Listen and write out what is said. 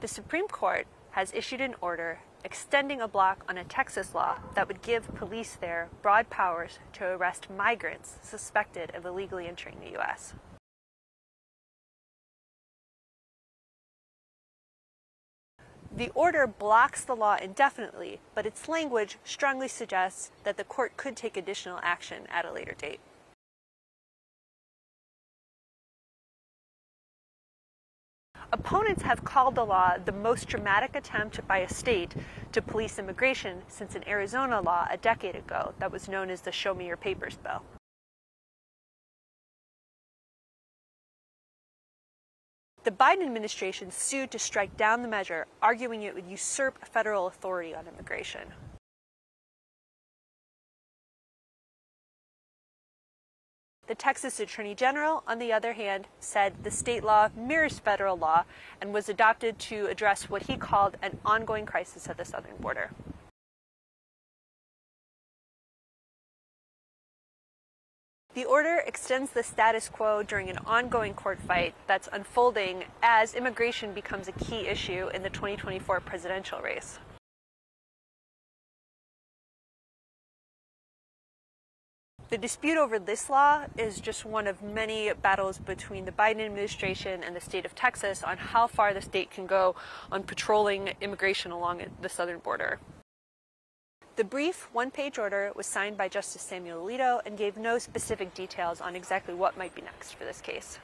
The Supreme Court has issued an order extending a block on a Texas law that would give police there broad powers to arrest migrants suspected of illegally entering the U.S. The order blocks the law indefinitely, but its language strongly suggests that the court could take additional action at a later date. Opponents have called the law the most dramatic attempt by a state to police immigration since an Arizona law a decade ago that was known as the Show Me Your Papers Bill. The Biden administration sued to strike down the measure, arguing it would usurp federal authority on immigration. The Texas Attorney General, on the other hand, said the state law mirrors federal law and was adopted to address what he called an ongoing crisis at the southern border. The order extends the status quo during an ongoing court fight that's unfolding as immigration becomes a key issue in the 2024 presidential race. The dispute over this law is just one of many battles between the Biden administration and the state of Texas on how far the state can go on patrolling immigration along the southern border. The brief one page order was signed by Justice Samuel Alito and gave no specific details on exactly what might be next for this case.